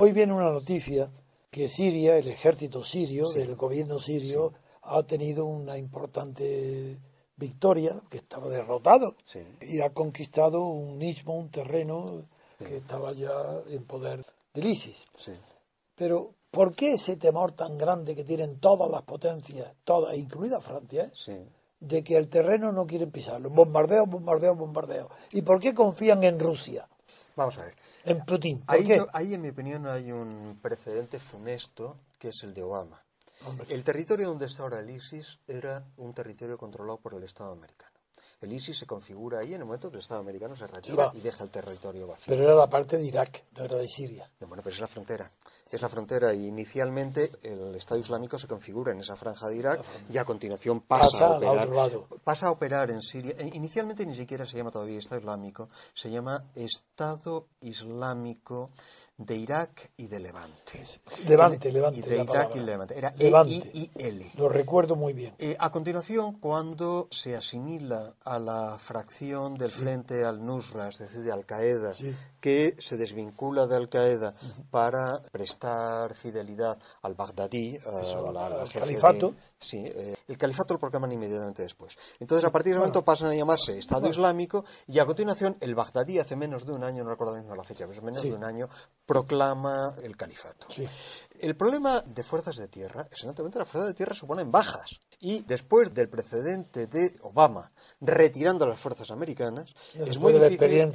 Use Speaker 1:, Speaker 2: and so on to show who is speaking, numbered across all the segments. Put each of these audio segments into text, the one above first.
Speaker 1: Hoy viene una noticia que Siria, el ejército sirio, del gobierno sirio, ha tenido una importante victoria, que estaba derrotado, y ha conquistado un istmo, un terreno que estaba ya en poder del ISIS. Pero, ¿por qué ese temor tan grande que tienen todas las potencias, todas, incluida Francia, eh? de que el terreno no quieren pisarlo? Bombardeo, bombardeo, bombardeo. ¿Y por qué confían en Rusia?
Speaker 2: Vamos a ver.
Speaker 1: En Putin.
Speaker 2: ahí, en mi opinión, hay un precedente funesto que es el de Obama. El territorio donde está ahora el ISIS era un territorio controlado por el Estado americano. El ISIS se configura ahí en el momento que el Estado americano se retira y deja el territorio vacío.
Speaker 1: Pero era la parte de Irak, no era de Siria.
Speaker 2: No, bueno, pero es la frontera. Es la frontera y inicialmente el Estado Islámico se configura en esa franja de Irak y a continuación pasa, a operar. Pasa a operar en Siria. E inicialmente ni siquiera se llama todavía Estado Islámico, se llama Estado Islámico de Irak y de Levante.
Speaker 1: Levante, Levante.
Speaker 2: Y de Irak y Levante. Era
Speaker 1: Levante.
Speaker 2: E, I, L.
Speaker 1: Lo recuerdo muy bien.
Speaker 2: Eh, a continuación, cuando se asimila a la fracción del frente al-Nusra, es decir, de Al-Qaeda, que se desvincula de Al-Qaeda para prestar fidelidad al Baghdadí, al
Speaker 1: califato.
Speaker 2: Sí, eh, el califato lo proclaman inmediatamente después. Entonces, a partir de ese momento pasan a llamarse Estado Islámico y a continuación el Baghdadí hace menos de un año, no recuerdo mismo la fecha, pero menos de un año, proclama el califato. El problema de fuerzas de tierra es evidentemente las fuerzas de tierra suponen bajas. Y después del precedente de Obama retirando las fuerzas americanas, es muy, difícil,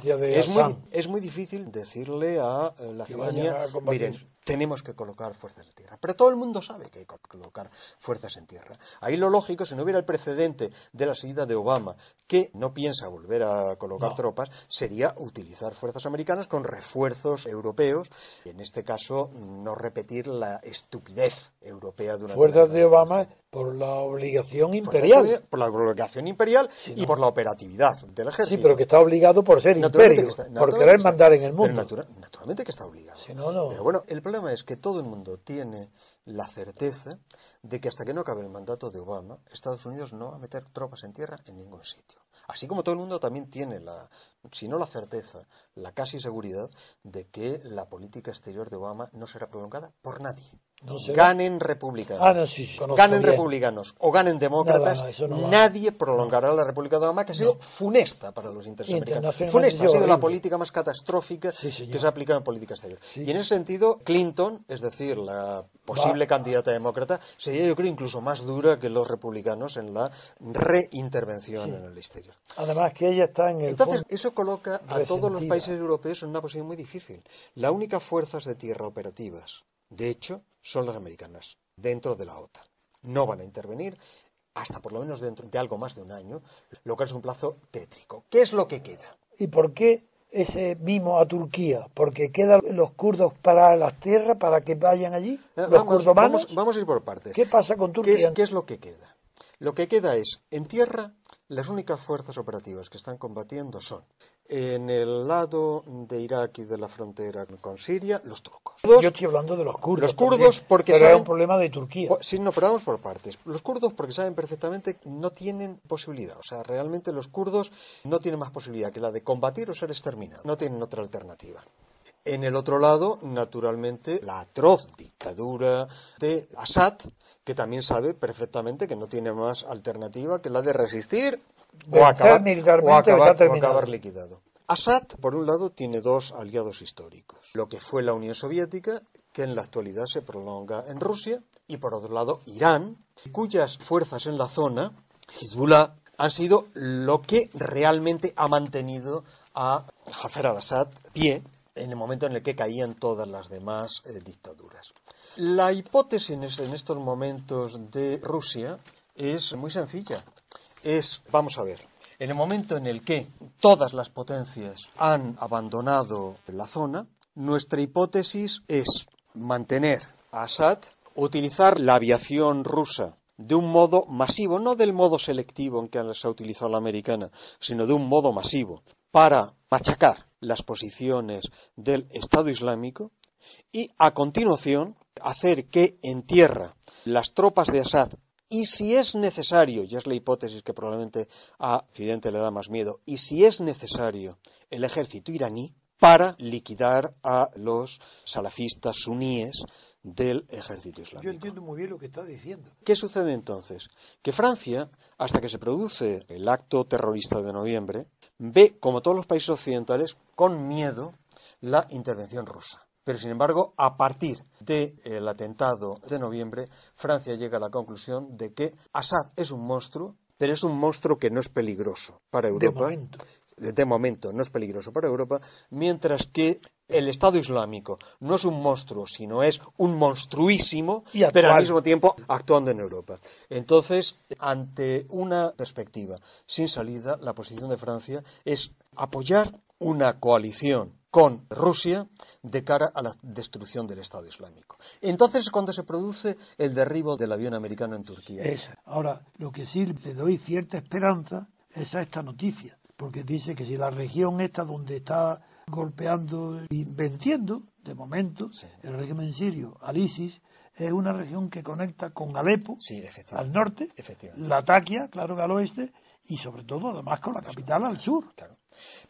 Speaker 2: es muy, difícil decirle a eh, la ciudadanía, miren, tenemos que colocar fuerzas de tierra. Pero todo el mundo sabe que hay que colocar fuerzas en tierra. Ahí lo lógico, si no hubiera el precedente de la salida de Obama, que no piensa volver a colocar tropas, sería utilizar fuerzas americanas con refuerzos europeos, y en este caso no repetir la estupidez europea de una
Speaker 1: Fuerzas de Obama por la obligación imperial.
Speaker 2: Por la obligación imperial y por la operatividad del ejército.
Speaker 1: Sí, pero que está obligado por ser imperio, por querer mandar en el mundo.
Speaker 2: naturalmente que está obligado.
Speaker 1: no, no.
Speaker 2: Pero bueno, el problema es que todo el mundo tiene la certeza de que hasta que no acabe el mandato de Obama, Estados Unidos no va a meter tropas en tierra en ningún sitio. Así como todo el mundo también tiene la, si no la certeza, la casi seguridad de que la política exterior de Obama no será prolongada por nadie ganen republicanos,
Speaker 1: ah,
Speaker 2: ganen republicanos o ganen demócratas, nadie prolongará la República de Obama, que ha sido funesta para los intereses americanos. Funesta ha sido la política más catastrófica que se ha aplicado en política exterior. Y en ese sentido, Clinton, es decir, la posible candidata demócrata, sería yo creo incluso más dura que los republicanos en la reintervención en el exterior.
Speaker 1: Además que ella está en el
Speaker 2: Entonces, eso coloca a todos los países europeos en una posición muy difícil. La única fuerzas de tierra operativas, de hecho, son las americanas, dentro de la OTAN. No van a intervenir hasta por lo menos dentro de algo más de un año, lo que es un plazo tétrico. ¿Qué es lo que queda?
Speaker 1: ¿Y por qué ese mimo a Turquía? ¿Porque quedan los kurdos para las tierras, para que vayan allí? ¿Los
Speaker 2: vamos, vamos, vamos, a ir por partes.
Speaker 1: ¿Qué pasa con Turquía?
Speaker 2: ¿Qué es lo que queda? Lo que queda es, en tierra, las únicas fuerzas operativas que están combatiendo son en el lado de Irak y de la frontera con Siria, los turcos.
Speaker 1: Yo estoy hablando de los kurdos.
Speaker 2: Los kurdos porque
Speaker 1: pero saben... un problema de Turquía.
Speaker 2: Sí, no, pero vamos por partes. Los kurdos porque saben perfectamente no tienen posibilidad. O sea, realmente los kurdos no tienen más posibilidad que la de combatir o ser exterminados. No tienen otra alternativa. En el otro lado, naturalmente, la atroz dictadura de Assad, que también sabe perfectamente que no tiene más alternativa que la de resistir o acabar, acabar, liquidado. Assad, por un lado, tiene dos aliados históricos, lo que fue la Unión Soviética, que en la actualidad se prolonga en Rusia, y por otro lado, Irán, cuyas fuerzas en la zona, Hezbollah, han sido lo que realmente ha mantenido a Jafar al-Assad pie en el momento en el que caían todas las demás eh, dictaduras. La hipótesis en estos momentos de Rusia es muy sencilla. Es, vamos a ver, en el momento en el que todas las potencias han abandonado la zona, nuestra hipótesis es mantener a Assad, utilizar la aviación rusa de un modo masivo, no del modo selectivo en que se ha utilizado la americana, sino de un modo masivo, para machacar las posiciones del Estado Islámico y, a continuación, hacer que en tierra las tropas de Assad. Y si es necesario, y es la hipótesis que probablemente a Occidente le da más miedo, y si es necesario el ejército iraní, para liquidar a los salafistas suníes del ejército islámico.
Speaker 1: Yo entiendo muy bien lo que está diciendo.
Speaker 2: ¿Qué sucede entonces? Que Francia, hasta que se produce el acto terrorista de noviembre, ve, como todos los países occidentales, con miedo la intervención rusa. Pero, sin embargo, a partir del atentado de noviembre, Francia llega a la conclusión de que Assad es un monstruo, pero es un monstruo que no es peligroso para Europa.
Speaker 1: De momento.
Speaker 2: De momento no es peligroso para Europa, mientras que el Estado Islámico no es un monstruo, sino es un monstruísimo, pero al mismo tiempo actuando en Europa. Entonces, ante una perspectiva sin salida, la posición de Francia es apoyar una coalición con Rusia de cara a la destrucción del Estado Islámico. Entonces es cuando se produce el derribo del avión americano en Turquía.
Speaker 1: Ahora, lo que sí le doy cierta esperanza es a esta noticia, porque dice que si la región esta donde está golpeando y venciendo, de momento, el régimen sirio al ISIS, es una región que conecta con Alepo al norte, Latakia, claro que al oeste, y sobre todo además con la capital al sur.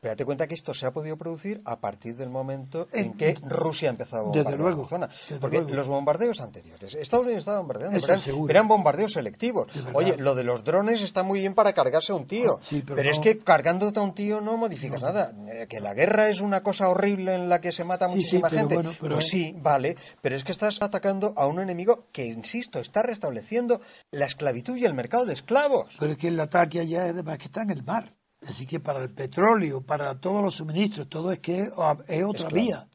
Speaker 2: Pero date cuenta que esto se ha podido producir a partir del momento en, que Rusia ha empezado a bombardear la zona. Porque los bombardeos anteriores, Estados Unidos estaba bombardeando, pero eran, bombardeos selectivos. Oye, lo de los drones está muy bien para cargarse a un tío, ah, pero, es que cargándote a un tío no modificas nada. Eh, que la guerra es una cosa horrible en la que se mata muchísima gente. pues sí, vale, pero es que estás atacando a un enemigo que, insisto, está restableciendo la esclavitud y el mercado de esclavos.
Speaker 1: Pero es que el ataque allá es de que está en el mar. Así que para el petróleo, para todos los suministros, todo es que es otra vía.